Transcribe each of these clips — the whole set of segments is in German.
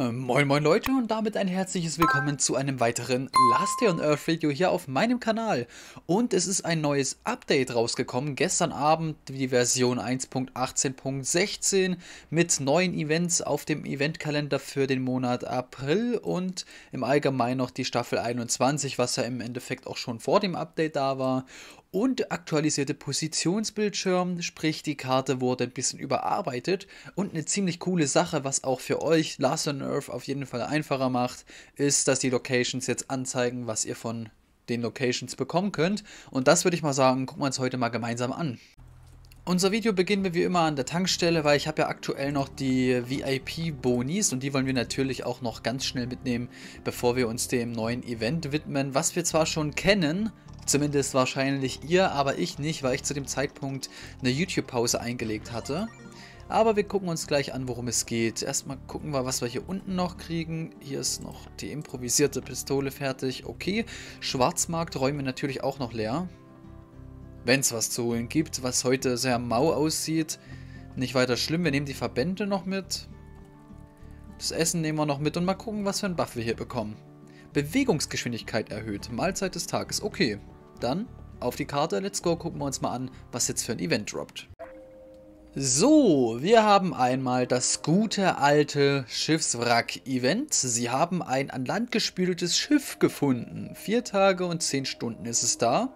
Ähm, moin moin Leute und damit ein herzliches Willkommen zu einem weiteren Last Day on Earth Video hier auf meinem Kanal. Und es ist ein neues Update rausgekommen, gestern Abend die Version 1.18.16 mit neuen Events auf dem Eventkalender für den Monat April und im Allgemeinen noch die Staffel 21, was ja im Endeffekt auch schon vor dem Update da war und aktualisierte Positionsbildschirm, sprich die Karte wurde ein bisschen überarbeitet und eine ziemlich coole Sache, was auch für euch Last on Earth auf jeden Fall einfacher macht, ist, dass die Locations jetzt anzeigen, was ihr von den Locations bekommen könnt und das würde ich mal sagen, gucken wir uns heute mal gemeinsam an. Unser Video beginnen wir wie immer an der Tankstelle, weil ich habe ja aktuell noch die VIP-Bonis und die wollen wir natürlich auch noch ganz schnell mitnehmen, bevor wir uns dem neuen Event widmen, was wir zwar schon kennen, Zumindest wahrscheinlich ihr, aber ich nicht, weil ich zu dem Zeitpunkt eine YouTube-Pause eingelegt hatte. Aber wir gucken uns gleich an, worum es geht. Erstmal gucken wir, was wir hier unten noch kriegen. Hier ist noch die improvisierte Pistole fertig. Okay, Schwarzmarkt räumen wir natürlich auch noch leer. Wenn es was zu holen gibt, was heute sehr mau aussieht. Nicht weiter schlimm, wir nehmen die Verbände noch mit. Das Essen nehmen wir noch mit und mal gucken, was für ein Buff wir hier bekommen. Bewegungsgeschwindigkeit erhöht. Mahlzeit des Tages. Okay. Dann auf die Karte, let's go, gucken wir uns mal an, was jetzt für ein Event droppt. So, wir haben einmal das gute alte Schiffswrack-Event. Sie haben ein an Land gespültes Schiff gefunden. Vier Tage und zehn Stunden ist es da.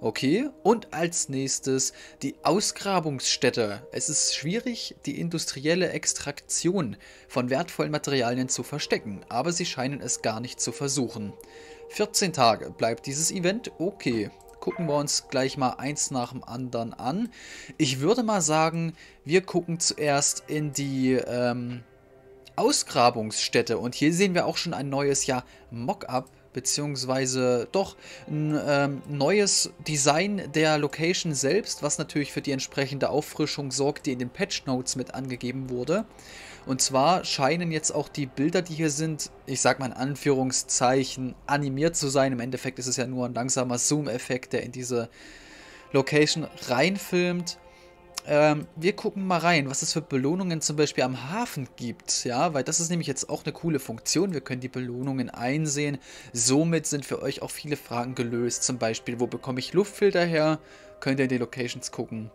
Okay, und als nächstes die Ausgrabungsstätte. Es ist schwierig, die industrielle Extraktion von wertvollen Materialien zu verstecken, aber sie scheinen es gar nicht zu versuchen. 14 Tage bleibt dieses Event. Okay, gucken wir uns gleich mal eins nach dem anderen an. Ich würde mal sagen, wir gucken zuerst in die ähm, Ausgrabungsstätte. Und hier sehen wir auch schon ein neues ja, Mockup beziehungsweise doch ein ähm, neues Design der Location selbst, was natürlich für die entsprechende Auffrischung sorgt, die in den Patch Notes mit angegeben wurde. Und zwar scheinen jetzt auch die Bilder, die hier sind, ich sag mal in Anführungszeichen, animiert zu sein. Im Endeffekt ist es ja nur ein langsamer Zoom-Effekt, der in diese Location reinfilmt. Ähm, wir gucken mal rein, was es für Belohnungen zum Beispiel am Hafen gibt. Ja, weil das ist nämlich jetzt auch eine coole Funktion. Wir können die Belohnungen einsehen. Somit sind für euch auch viele Fragen gelöst. Zum Beispiel, wo bekomme ich Luftfilter her? Könnt ihr in die Locations gucken.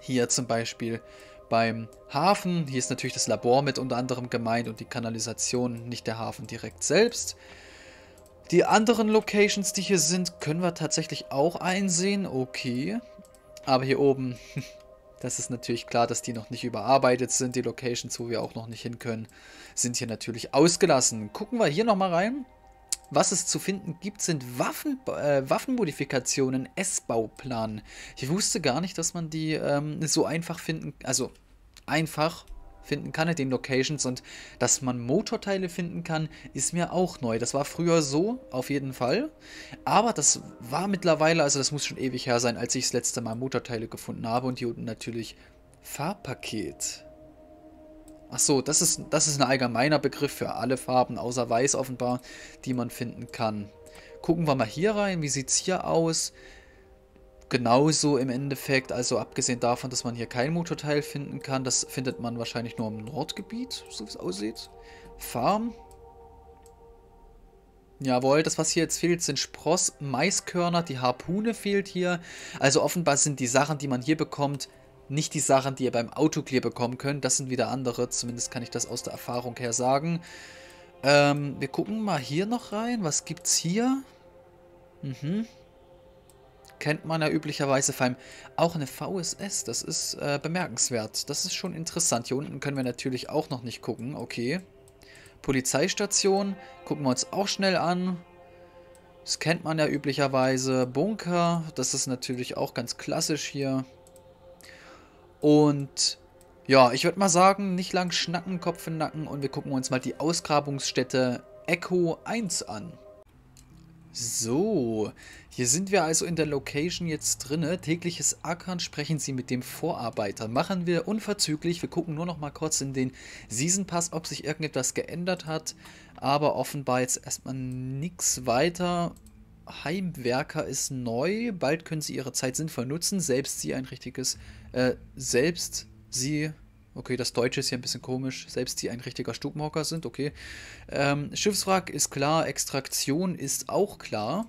Hier zum Beispiel beim Hafen. Hier ist natürlich das Labor mit unter anderem gemeint und die Kanalisation, nicht der Hafen direkt selbst. Die anderen Locations, die hier sind, können wir tatsächlich auch einsehen. Okay. Aber hier oben Das ist natürlich klar, dass die noch nicht überarbeitet sind. Die Locations, wo wir auch noch nicht hin können, sind hier natürlich ausgelassen. Gucken wir hier nochmal rein. Was es zu finden gibt, sind Waffen, äh, Waffenmodifikationen, S-Bauplan. Ich wusste gar nicht, dass man die ähm, so einfach finden, also einfach finden kann in den Locations und dass man Motorteile finden kann, ist mir auch neu. Das war früher so, auf jeden Fall. Aber das war mittlerweile, also das muss schon ewig her sein, als ich das letzte Mal Motorteile gefunden habe und hier unten natürlich Farbpaket. Achso, das ist, das ist ein allgemeiner Begriff für alle Farben, außer Weiß offenbar, die man finden kann. Gucken wir mal hier rein, wie sieht es hier aus? Genauso im Endeffekt, also abgesehen davon, dass man hier kein Motorteil finden kann, das findet man wahrscheinlich nur im Nordgebiet, so wie es aussieht. Farm. Jawohl, das was hier jetzt fehlt, sind Spross, Maiskörner, die Harpune fehlt hier. Also offenbar sind die Sachen, die man hier bekommt, nicht die Sachen, die ihr beim Autoclear bekommen könnt. Das sind wieder andere, zumindest kann ich das aus der Erfahrung her sagen. Ähm, wir gucken mal hier noch rein. Was gibt's hier? Mhm kennt man ja üblicherweise vor allem auch eine VSS. Das ist äh, bemerkenswert. Das ist schon interessant. Hier unten können wir natürlich auch noch nicht gucken. Okay. Polizeistation. Gucken wir uns auch schnell an. Das kennt man ja üblicherweise. Bunker. Das ist natürlich auch ganz klassisch hier. Und ja, ich würde mal sagen, nicht lang schnacken, Kopf in Nacken. Und wir gucken uns mal die Ausgrabungsstätte Echo 1 an. So, hier sind wir also in der Location jetzt drinne. Tägliches Ackern sprechen Sie mit dem Vorarbeiter. Machen wir unverzüglich. Wir gucken nur noch mal kurz in den Season Pass, ob sich irgendetwas geändert hat. Aber offenbar jetzt erstmal nichts weiter. Heimwerker ist neu. Bald können Sie Ihre Zeit sinnvoll nutzen. Selbst Sie ein richtiges, äh, selbst Sie Okay, das Deutsche ist hier ein bisschen komisch, selbst die ein richtiger Stubenhocker sind, okay. Ähm, Schiffswrack ist klar, Extraktion ist auch klar.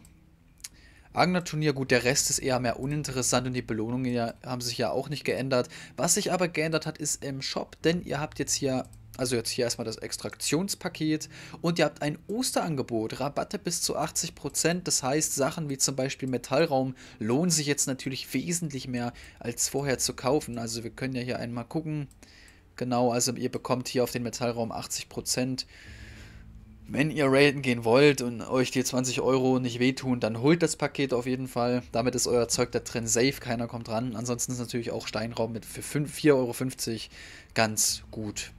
Angler-Turnier, gut, der Rest ist eher mehr uninteressant und die Belohnungen ja, haben sich ja auch nicht geändert. Was sich aber geändert hat, ist im Shop, denn ihr habt jetzt hier, also jetzt hier erstmal das Extraktionspaket und ihr habt ein Osterangebot, Rabatte bis zu 80%, das heißt Sachen wie zum Beispiel Metallraum lohnen sich jetzt natürlich wesentlich mehr als vorher zu kaufen. Also wir können ja hier einmal gucken, genau, also ihr bekommt hier auf den Metallraum 80%. Wenn ihr raiden gehen wollt und euch die 20 Euro nicht wehtun, dann holt das Paket auf jeden Fall. Damit ist euer Zeug da drin safe, keiner kommt ran. Ansonsten ist natürlich auch Steinraum mit für 4,50 Euro ganz gut.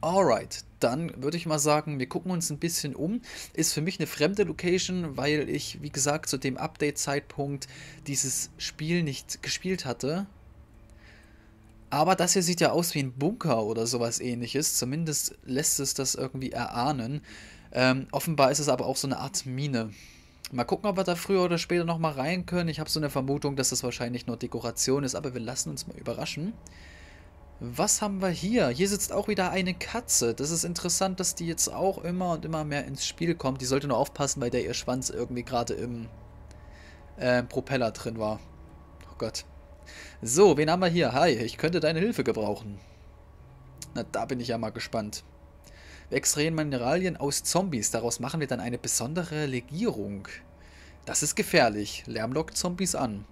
Alright, dann würde ich mal sagen, wir gucken uns ein bisschen um. Ist für mich eine fremde Location, weil ich, wie gesagt, zu dem Update-Zeitpunkt dieses Spiel nicht gespielt hatte. Aber das hier sieht ja aus wie ein Bunker oder sowas ähnliches. Zumindest lässt es das irgendwie erahnen. Ähm, offenbar ist es aber auch so eine Art Mine. Mal gucken, ob wir da früher oder später nochmal rein können. Ich habe so eine Vermutung, dass das wahrscheinlich nur Dekoration ist, aber wir lassen uns mal überraschen. Was haben wir hier? Hier sitzt auch wieder eine Katze. Das ist interessant, dass die jetzt auch immer und immer mehr ins Spiel kommt. Die sollte nur aufpassen, weil der ihr Schwanz irgendwie gerade im äh, Propeller drin war. Oh Gott. So, wen haben wir hier? Hi, ich könnte deine Hilfe gebrauchen. Na, da bin ich ja mal gespannt. Wir extrahieren Mineralien aus Zombies. Daraus machen wir dann eine besondere Legierung. Das ist gefährlich. Lärm lockt Zombies an.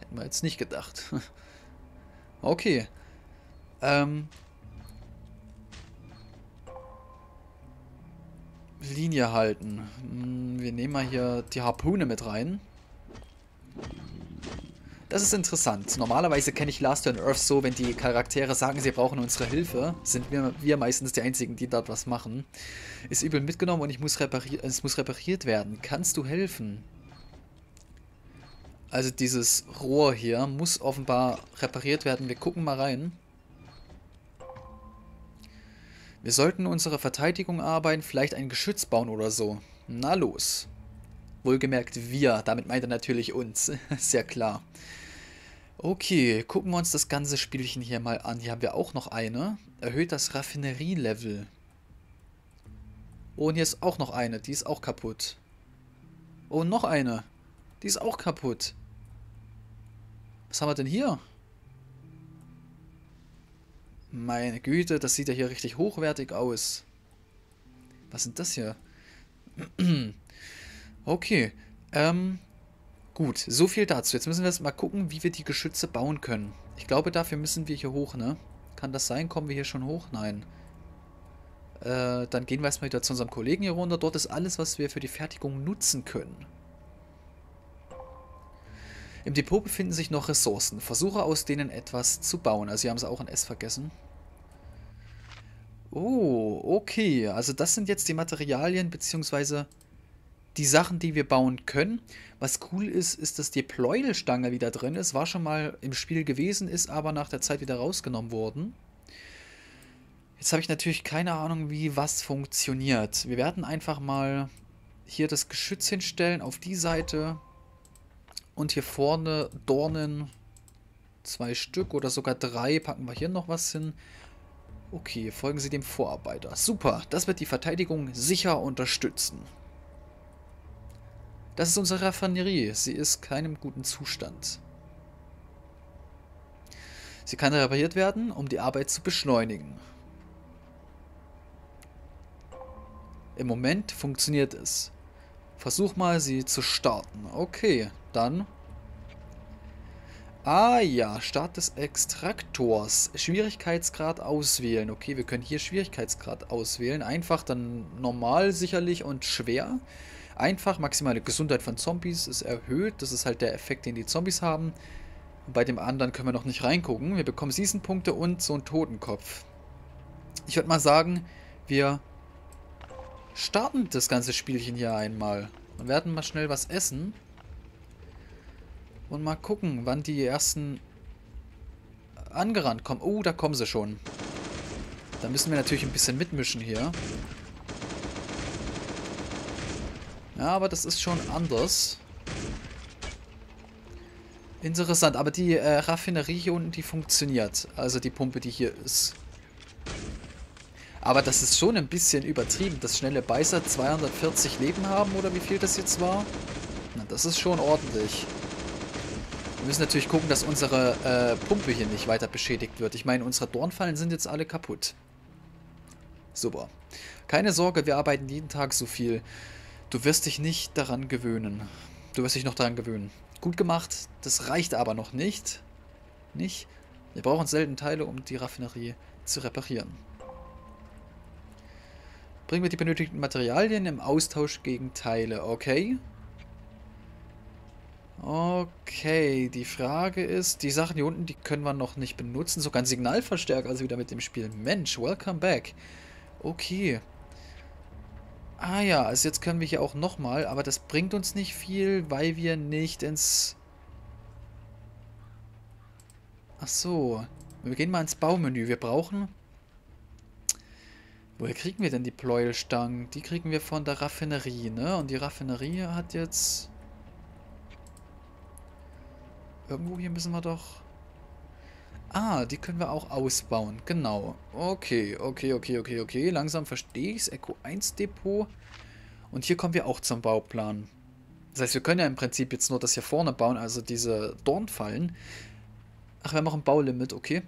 Hätten wir jetzt nicht gedacht. okay. Ähm. Linie halten. Hm, wir nehmen mal hier die Harpune mit rein. Das ist interessant. Normalerweise kenne ich Last on Earth so, wenn die Charaktere sagen, sie brauchen unsere Hilfe, sind wir, wir meistens die Einzigen, die dort was machen. Ist übel mitgenommen und ich muss es muss repariert werden. Kannst du helfen? Also dieses Rohr hier muss offenbar repariert werden. Wir gucken mal rein. Wir sollten unsere Verteidigung arbeiten, vielleicht ein Geschütz bauen oder so. Na los. Wohlgemerkt wir, damit meint er natürlich uns. Sehr klar. Okay, gucken wir uns das ganze Spielchen hier mal an. Hier haben wir auch noch eine. Erhöht das Raffinerie-Level. Oh, und hier ist auch noch eine. Die ist auch kaputt. Oh, noch eine. Die ist auch kaputt. Was haben wir denn hier? Meine Güte, das sieht ja hier richtig hochwertig aus. Was sind das hier? okay. Ähm, gut, so viel dazu. Jetzt müssen wir jetzt mal gucken, wie wir die Geschütze bauen können. Ich glaube, dafür müssen wir hier hoch, ne? Kann das sein? Kommen wir hier schon hoch? Nein. Äh, dann gehen wir erstmal wieder zu unserem Kollegen hier runter. Dort ist alles, was wir für die Fertigung nutzen können. Im Depot befinden sich noch Ressourcen. Versuche aus denen etwas zu bauen. Also, hier haben sie auch ein S vergessen. Oh, okay. Also das sind jetzt die Materialien beziehungsweise die Sachen, die wir bauen können. Was cool ist, ist, dass die Pleuelstange wieder drin ist. War schon mal im Spiel gewesen, ist aber nach der Zeit wieder rausgenommen worden. Jetzt habe ich natürlich keine Ahnung, wie was funktioniert. Wir werden einfach mal hier das Geschütz hinstellen auf die Seite. Und hier vorne Dornen. Zwei Stück oder sogar drei. Packen wir hier noch was hin. Okay, folgen Sie dem Vorarbeiter. Super, das wird die Verteidigung sicher unterstützen. Das ist unsere Raffinerie. Sie ist keinem guten Zustand. Sie kann repariert werden, um die Arbeit zu beschleunigen. Im Moment funktioniert es. Versuch mal, sie zu starten. Okay, dann Ah ja, Start des Extraktors. Schwierigkeitsgrad auswählen. Okay, wir können hier Schwierigkeitsgrad auswählen. Einfach, dann normal sicherlich und schwer. Einfach, maximale Gesundheit von Zombies ist erhöht. Das ist halt der Effekt, den die Zombies haben. Und bei dem anderen können wir noch nicht reingucken. Wir bekommen Season-Punkte und so einen Totenkopf. Ich würde mal sagen, wir starten das ganze Spielchen hier einmal. Und werden mal schnell was essen. Und mal gucken, wann die ersten angerannt kommen. Oh, da kommen sie schon. Da müssen wir natürlich ein bisschen mitmischen hier. Ja, aber das ist schon anders. Interessant, aber die äh, Raffinerie hier unten, die funktioniert. Also die Pumpe, die hier ist. Aber das ist schon ein bisschen übertrieben, dass schnelle Beißer 240 Leben haben, oder wie viel das jetzt war. Na, das ist schon ordentlich. Wir müssen natürlich gucken, dass unsere äh, Pumpe hier nicht weiter beschädigt wird. Ich meine, unsere Dornfallen sind jetzt alle kaputt. Super. Keine Sorge, wir arbeiten jeden Tag so viel. Du wirst dich nicht daran gewöhnen. Du wirst dich noch daran gewöhnen. Gut gemacht, das reicht aber noch nicht. Nicht? Wir brauchen selten Teile, um die Raffinerie zu reparieren. Bringen wir die benötigten Materialien im Austausch gegen Teile. Okay. Okay, die Frage ist, die Sachen hier unten, die können wir noch nicht benutzen. Sogar ein Signalverstärker, also wieder mit dem Spiel. Mensch, welcome back. Okay. Ah ja, also jetzt können wir hier auch nochmal, aber das bringt uns nicht viel, weil wir nicht ins... Ach so, wir gehen mal ins Baumenü. Wir brauchen... Woher kriegen wir denn die Pleuelstangen? Die kriegen wir von der Raffinerie, ne? Und die Raffinerie hat jetzt... Irgendwo hier müssen wir doch... Ah, die können wir auch ausbauen. Genau. Okay, okay, okay, okay, okay. Langsam verstehe ich es. Echo 1 Depot. Und hier kommen wir auch zum Bauplan. Das heißt, wir können ja im Prinzip jetzt nur das hier vorne bauen, also diese Dornfallen. Ach, wir haben auch ein Baulimit, okay.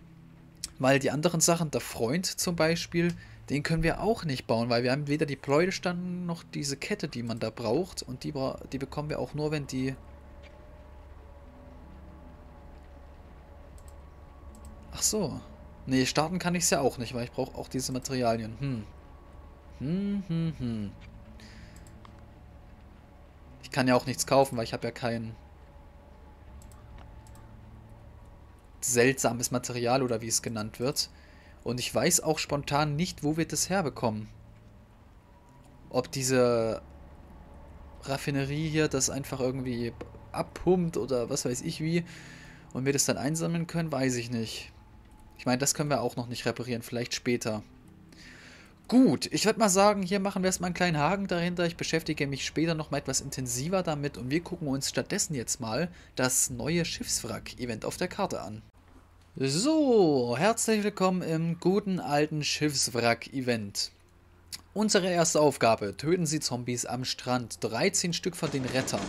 Weil die anderen Sachen, der Freund zum Beispiel, den können wir auch nicht bauen, weil wir haben weder die Pleudestangen noch diese Kette, die man da braucht. Und die, die bekommen wir auch nur, wenn die Ach so. Nee, starten kann ich es ja auch nicht, weil ich brauche auch diese Materialien. Hm. Hm, hm, hm. Ich kann ja auch nichts kaufen, weil ich habe ja kein seltsames Material oder wie es genannt wird. Und ich weiß auch spontan nicht, wo wir das herbekommen. Ob diese Raffinerie hier das einfach irgendwie abpumpt oder was weiß ich wie und wir das dann einsammeln können, weiß ich nicht. Ich meine, das können wir auch noch nicht reparieren, vielleicht später. Gut, ich würde mal sagen, hier machen wir erstmal einen kleinen Haken dahinter. Ich beschäftige mich später noch mal etwas intensiver damit und wir gucken uns stattdessen jetzt mal das neue Schiffswrack-Event auf der Karte an. So, herzlich willkommen im guten alten Schiffswrack-Event. Unsere erste Aufgabe, töten Sie Zombies am Strand, 13 Stück von den Rettern.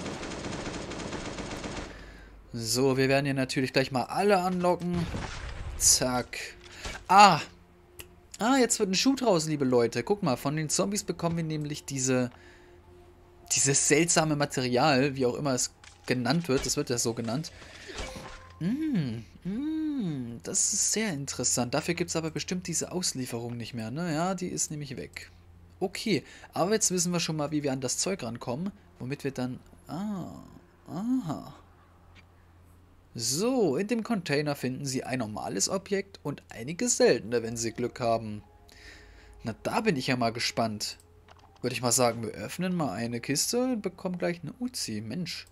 So, wir werden hier natürlich gleich mal alle anlocken. Zack. Ah. Ah, jetzt wird ein Schuh draus, liebe Leute. Guck mal, von den Zombies bekommen wir nämlich diese... Dieses seltsame Material, wie auch immer es genannt wird. Das wird ja so genannt. Mm, mm, das ist sehr interessant. Dafür gibt es aber bestimmt diese Auslieferung nicht mehr, ne? Ja, die ist nämlich weg. Okay, aber jetzt wissen wir schon mal, wie wir an das Zeug rankommen, womit wir dann... Ah, aha. So, in dem Container finden Sie ein normales Objekt und einige seltene, wenn Sie Glück haben. Na, da bin ich ja mal gespannt. Würde ich mal sagen, wir öffnen mal eine Kiste und bekommen gleich eine Uzi. Mensch.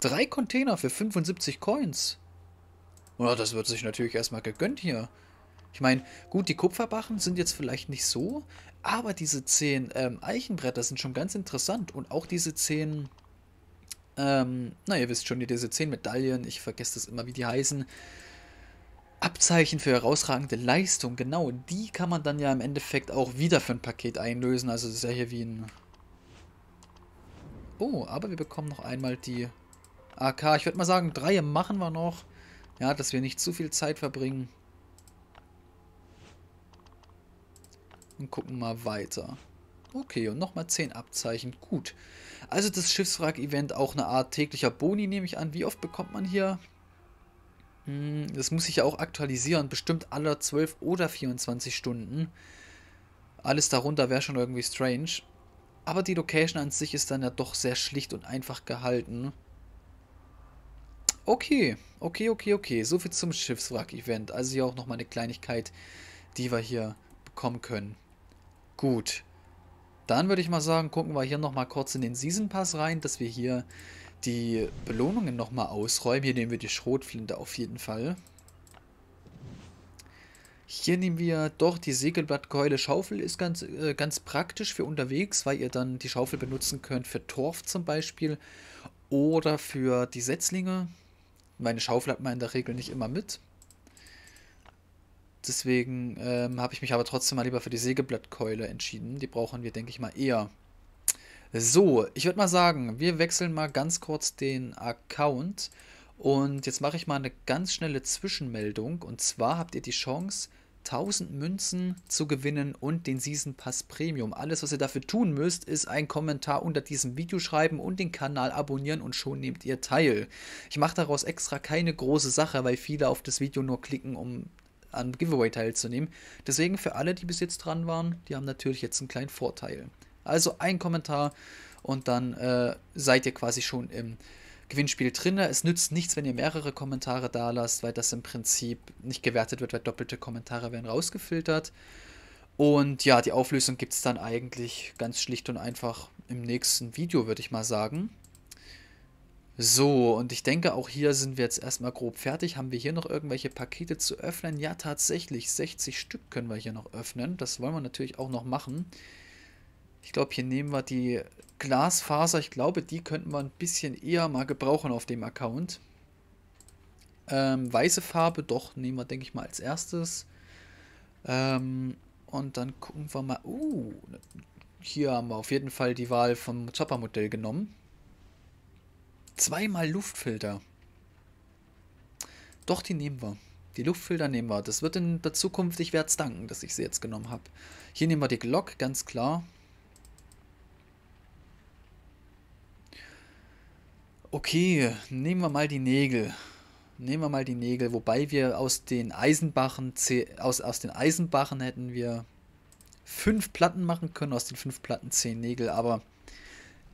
Drei Container für 75 Coins. Oh, das wird sich natürlich erstmal gegönnt hier. Ich meine, gut, die Kupferbachen sind jetzt vielleicht nicht so, aber diese 10 ähm, Eichenbretter sind schon ganz interessant. Und auch diese 10 ähm, na, ihr wisst schon, diese 10 Medaillen, ich vergesse das immer, wie die heißen. Abzeichen für herausragende Leistung, genau, die kann man dann ja im Endeffekt auch wieder für ein Paket einlösen. Also das ist ja hier wie ein... Oh, aber wir bekommen noch einmal die AK. Ich würde mal sagen, drei machen wir noch. Ja, dass wir nicht zu viel Zeit verbringen. Und gucken mal weiter. Okay, und nochmal 10 Abzeichen. Gut. Also das Schiffswrack-Event auch eine Art täglicher Boni, nehme ich an. Wie oft bekommt man hier? Hm, das muss ich ja auch aktualisieren. Bestimmt alle 12 oder 24 Stunden. Alles darunter wäre schon irgendwie strange. Aber die Location an sich ist dann ja doch sehr schlicht und einfach gehalten. Okay, okay, okay, okay. So viel zum Schiffswrack-Event. Also hier auch nochmal eine Kleinigkeit, die wir hier bekommen können. Gut. Dann würde ich mal sagen, gucken wir hier nochmal kurz in den Season Pass rein, dass wir hier die Belohnungen nochmal ausräumen. Hier nehmen wir die Schrotflinte auf jeden Fall. Hier nehmen wir doch die Segelblattkeule. Schaufel ist ganz, äh, ganz praktisch für unterwegs, weil ihr dann die Schaufel benutzen könnt für Torf zum Beispiel. oder für die Setzlinge. Meine Schaufel hat man in der Regel nicht immer mit. Deswegen ähm, habe ich mich aber trotzdem mal lieber für die Sägeblattkeule entschieden. Die brauchen wir, denke ich mal, eher. So, ich würde mal sagen, wir wechseln mal ganz kurz den Account. Und jetzt mache ich mal eine ganz schnelle Zwischenmeldung. Und zwar habt ihr die Chance, 1000 Münzen zu gewinnen und den Season Pass Premium. Alles, was ihr dafür tun müsst, ist einen Kommentar unter diesem Video schreiben und den Kanal abonnieren und schon nehmt ihr teil. Ich mache daraus extra keine große Sache, weil viele auf das Video nur klicken, um an Giveaway teilzunehmen. Deswegen für alle, die bis jetzt dran waren, die haben natürlich jetzt einen kleinen Vorteil. Also ein Kommentar und dann äh, seid ihr quasi schon im Gewinnspiel drin. Es nützt nichts, wenn ihr mehrere Kommentare da lasst, weil das im Prinzip nicht gewertet wird, weil doppelte Kommentare werden rausgefiltert. Und ja, die Auflösung gibt es dann eigentlich ganz schlicht und einfach im nächsten Video, würde ich mal sagen. So, und ich denke, auch hier sind wir jetzt erstmal grob fertig. Haben wir hier noch irgendwelche Pakete zu öffnen? Ja, tatsächlich, 60 Stück können wir hier noch öffnen. Das wollen wir natürlich auch noch machen. Ich glaube, hier nehmen wir die Glasfaser. Ich glaube, die könnten wir ein bisschen eher mal gebrauchen auf dem Account. Ähm, weiße Farbe, doch, nehmen wir, denke ich mal, als erstes. Ähm, und dann gucken wir mal. Uh, hier haben wir auf jeden Fall die Wahl vom Chopper-Modell genommen. Zweimal Luftfilter. Doch, die nehmen wir. Die Luftfilter nehmen wir. Das wird in der Zukunft, ich werde es danken, dass ich sie jetzt genommen habe. Hier nehmen wir die Glock, ganz klar. Okay, nehmen wir mal die Nägel. Nehmen wir mal die Nägel, wobei wir aus den Eisenbachen, aus, aus den Eisenbachen hätten wir fünf Platten machen können, aus den fünf Platten zehn Nägel, aber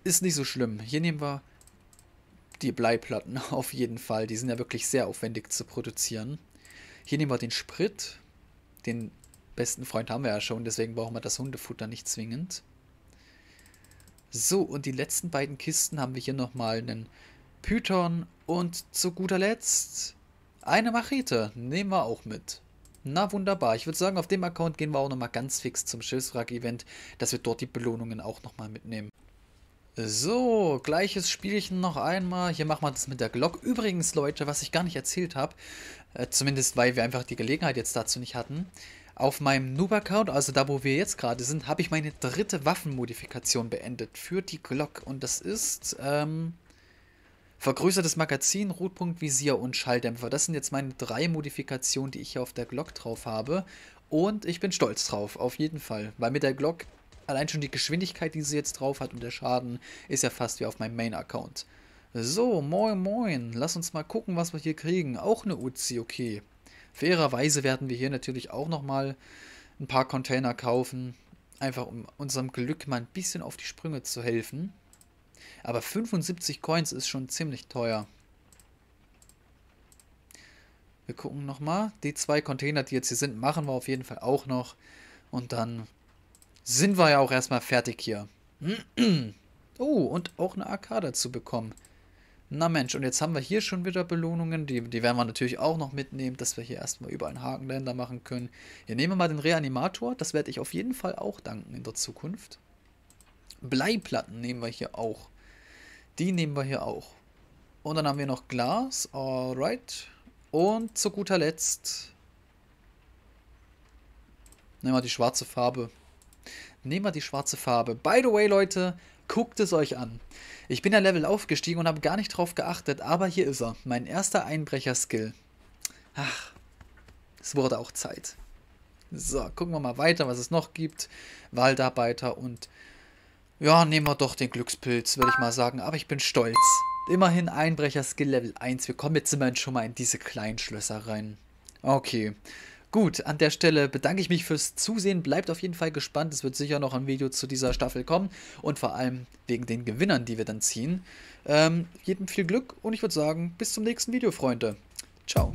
ist nicht so schlimm. Hier nehmen wir die Bleiplatten auf jeden Fall. Die sind ja wirklich sehr aufwendig zu produzieren. Hier nehmen wir den Sprit. Den besten Freund haben wir ja schon, deswegen brauchen wir das Hundefutter nicht zwingend. So, und die letzten beiden Kisten haben wir hier nochmal einen Python und zu guter Letzt eine Machete. Nehmen wir auch mit. Na wunderbar. Ich würde sagen, auf dem Account gehen wir auch nochmal ganz fix zum Schiffswrack-Event, dass wir dort die Belohnungen auch nochmal mitnehmen. So, gleiches Spielchen noch einmal. Hier machen wir das mit der Glock. Übrigens, Leute, was ich gar nicht erzählt habe, äh, zumindest weil wir einfach die Gelegenheit jetzt dazu nicht hatten, auf meinem Noob-Account, also da, wo wir jetzt gerade sind, habe ich meine dritte Waffenmodifikation beendet für die Glock. Und das ist, ähm, Vergrößertes Magazin, Rotpunkt, Visier und Schalldämpfer. Das sind jetzt meine drei Modifikationen, die ich hier auf der Glock drauf habe. Und ich bin stolz drauf, auf jeden Fall. Weil mit der Glock allein schon die Geschwindigkeit, die sie jetzt drauf hat und der Schaden, ist ja fast wie auf meinem Main-Account. So, moin moin. Lass uns mal gucken, was wir hier kriegen. Auch eine Uzi, okay. Fairerweise werden wir hier natürlich auch nochmal ein paar Container kaufen. Einfach um unserem Glück mal ein bisschen auf die Sprünge zu helfen. Aber 75 Coins ist schon ziemlich teuer. Wir gucken nochmal. Die zwei Container, die jetzt hier sind, machen wir auf jeden Fall auch noch. Und dann sind wir ja auch erstmal fertig hier. oh, und auch eine AK dazu bekommen. Na Mensch, und jetzt haben wir hier schon wieder Belohnungen. Die, die werden wir natürlich auch noch mitnehmen, dass wir hier erstmal überall einen Hakenländer machen können. Hier nehmen wir mal den Reanimator. Das werde ich auf jeden Fall auch danken in der Zukunft. Bleiplatten nehmen wir hier auch. Die nehmen wir hier auch. Und dann haben wir noch Glas. Alright. Und zu guter Letzt nehmen wir die schwarze Farbe. Nehmen wir die schwarze Farbe. By the way, Leute, guckt es euch an. Ich bin ja Level aufgestiegen und habe gar nicht drauf geachtet, aber hier ist er. Mein erster Einbrecher-Skill. Ach, es wurde auch Zeit. So, gucken wir mal weiter, was es noch gibt. Waldarbeiter und ja, nehmen wir doch den Glückspilz, würde ich mal sagen. Aber ich bin stolz. Immerhin Einbrecher-Skill Level 1. Wir kommen jetzt immerhin schon mal in diese kleinen Schlösser rein. Okay. Gut, an der Stelle bedanke ich mich fürs Zusehen. Bleibt auf jeden Fall gespannt. Es wird sicher noch ein Video zu dieser Staffel kommen. Und vor allem wegen den Gewinnern, die wir dann ziehen. Ähm, jedem viel Glück und ich würde sagen, bis zum nächsten Video, Freunde. Ciao.